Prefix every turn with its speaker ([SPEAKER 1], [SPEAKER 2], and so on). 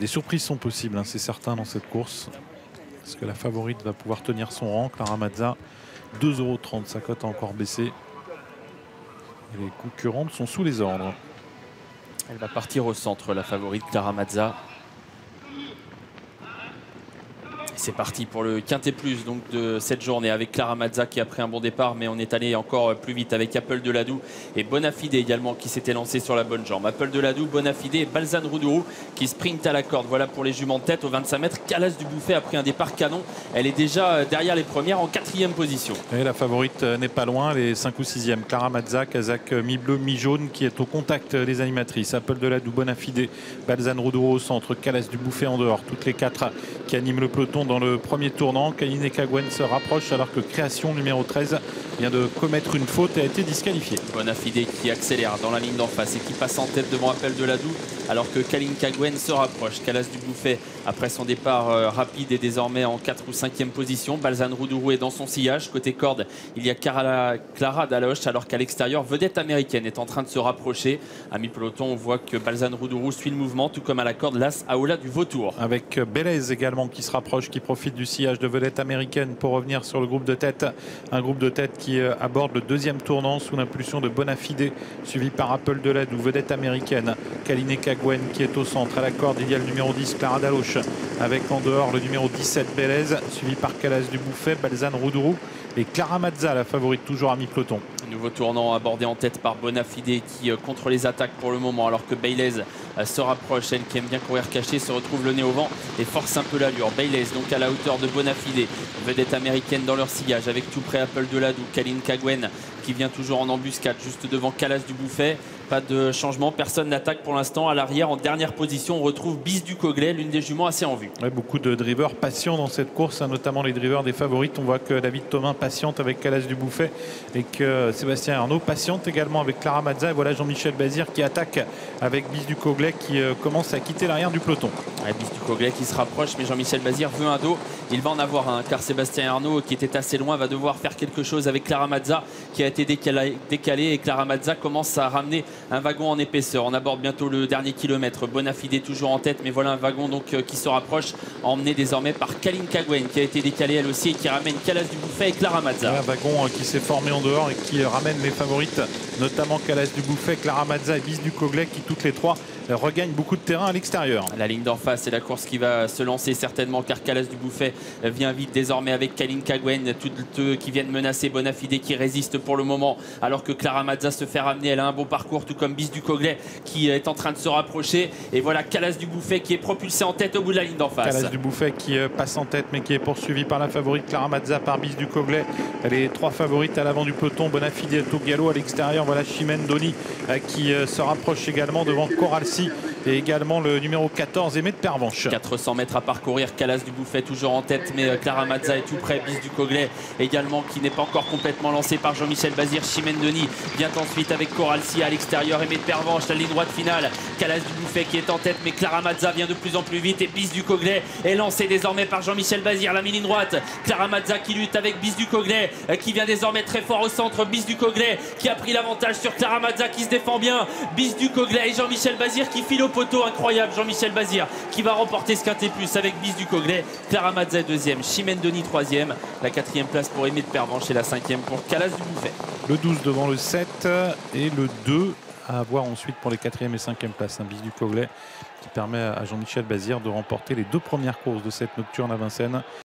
[SPEAKER 1] Des surprises sont possibles, hein, c'est certain, dans cette course. Est-ce que la favorite va pouvoir tenir son rang Clara Mazza, 2,30€, sa cote a encore baissé. Les concurrentes sont sous les ordres.
[SPEAKER 2] Elle va partir au centre, la favorite Clara Mazza. C'est parti pour le quintet plus donc de cette journée avec Clara Mazza qui a pris un bon départ mais on est allé encore plus vite avec Apple de Ladou et Bonafide également qui s'était lancé sur la bonne jambe. Apple de Ladou, Bonafide et Balzan Roudourou qui sprint à la corde. Voilà pour les juments de tête au 25 mètres. Calas du Bouffet a pris un départ canon. Elle est déjà derrière les premières en quatrième position.
[SPEAKER 1] Et la favorite n'est pas loin, les 5 ou 6e. Clara Mazza, Kazakh mi-bleu, mi-jaune qui est au contact des animatrices. Apple de Ladou, Bonafide, Balzan Roudourou au centre, Calas du Bouffet en dehors. Toutes les quatre qui animent le peloton dans le premier tournant. Kaline Kagwen se rapproche alors que Création numéro 13 vient de commettre une faute et a été disqualifié.
[SPEAKER 2] Bonafide qui accélère dans la ligne d'en face et qui passe en tête devant Appel de Ladou alors que Kaline Kagwen se rapproche. Calas du Bouffet après son départ euh, rapide est désormais en 4 ou 5e position. Balzan Roudourou est dans son sillage. Côté corde, il y a Clara Daloche alors qu'à l'extérieur, vedette américaine est en train de se rapprocher. À mi-peloton, on voit que Balzan Roudourou suit le mouvement tout comme à la corde Las Aola du Vautour.
[SPEAKER 1] Avec Bélez également qui se rapproche, qui profite du sillage de vedette américaine pour revenir sur le groupe de tête. Un groupe de tête qui euh, aborde le deuxième tournant sous l'impulsion de Bonafide, suivi par Apple de ou vedette américaine. Kaline Kagwen qui est au centre. À la corde, il y a le numéro 10, Clara Daloche, avec en dehors le numéro 17, Bélez, suivi par Calas du Bouffet, Balzan Roudourou et Clara Mazza, la favorite toujours à mi-peloton.
[SPEAKER 2] Nouveau tournant abordé en tête par Bonafide qui euh, contre les attaques pour le moment alors que Baylez euh, se rapproche. Elle qui aime bien courir caché se retrouve le nez au vent et force un peu l'allure. Baylez donc à la hauteur de Bonafide, vedette américaine dans leur sillage avec tout près Apple de Ladou, Kaline Kagwen qui vient toujours en embuscade juste devant Calas du Bouffet. Pas de changement, personne n'attaque pour l'instant. À l'arrière, en dernière position, on retrouve Bis du Coglet, l'une des juments assez en vue.
[SPEAKER 1] beaucoup de drivers patients dans cette course, hein, notamment les drivers des favorites. On voit que David Thomas patiente avec Calas du Bouffet et que Sébastien Arnaud patiente également avec Clara Mazza. Et voilà Jean-Michel Bazir qui attaque avec Bis du Coglet qui euh, commence à quitter l'arrière du peloton.
[SPEAKER 2] Bis du Coglet qui se rapproche, mais Jean-Michel Bazir veut un dos. Il va en avoir un, car Sébastien Arnaud, qui était assez loin, va devoir faire quelque chose avec Clara Mazza, qui a été décalé, décalé et Clara Mazza commence à ramener un wagon en épaisseur. On aborde bientôt le dernier kilomètre. Bonafide toujours en tête, mais voilà un wagon donc euh, qui se rapproche, emmené désormais par Kaline Kagwen, qui a été décalé elle aussi et qui ramène Calas du Bouffet et Clara Mazza.
[SPEAKER 1] Un wagon euh, qui s'est formé en dehors et qui ramène les favorites, notamment Calas du Bouffet, Clara Mazza et Bis du Coglet, qui toutes les trois regagne beaucoup de terrain à l'extérieur.
[SPEAKER 2] La ligne d'en face, c'est la course qui va se lancer certainement car Calas du Bouffet vient vite désormais avec Kaline Kagwen, toutes qui viennent menacer Bonafide qui résiste pour le moment alors que Clara Mazza se fait ramener. Elle a un bon parcours tout comme Bis du Coglet qui est en train de se rapprocher. Et voilà Calas du Bouffet qui est propulsé en tête au bout de la ligne d'en face.
[SPEAKER 1] Calas du Bouffet qui euh, passe en tête mais qui est poursuivi par la favorite Clara Mazza par Bis du Coglet. Les trois favorites à l'avant du peloton, Bonafide et Togallo à l'extérieur. Voilà Chimène Doni euh, qui euh, se rapproche également devant Coralsi Merci et également le numéro 14, Aimé de Pervenche.
[SPEAKER 2] 400 mètres à parcourir, Calas du Bouffet toujours en tête, mais euh, Clara Mazza est tout près, Bis du Coglet également qui n'est pas encore complètement lancé par Jean-Michel Bazir. Chimène Denis vient ensuite avec Coralci à l'extérieur, Aimé de Pervenche, la ligne droite finale. Calas du Bouffet qui est en tête, mais Clara Mazza vient de plus en plus vite et Bis du Coglet est lancé désormais par Jean-Michel Bazir, la ligne droite. Clara Mazza qui lutte avec Bis du Coglet euh, qui vient désormais très fort au centre. Bis du Coglet qui a pris l'avantage sur Clara Mazza qui se défend bien. Bis du Coglet et Jean-Michel Bazir qui file au poteau incroyable. Jean-Michel Bazir qui va remporter ce quintet plus avec Bis du Coglet. Clara deuxième, Chimène Denis troisième. La quatrième place pour Émile Pervenche et la cinquième pour Calas du Bouffet.
[SPEAKER 1] Le 12 devant le 7 et le 2 à avoir ensuite pour les quatrième et cinquième places. Un bis du Coglet qui permet à Jean-Michel Bazir de remporter les deux premières courses de cette nocturne à Vincennes.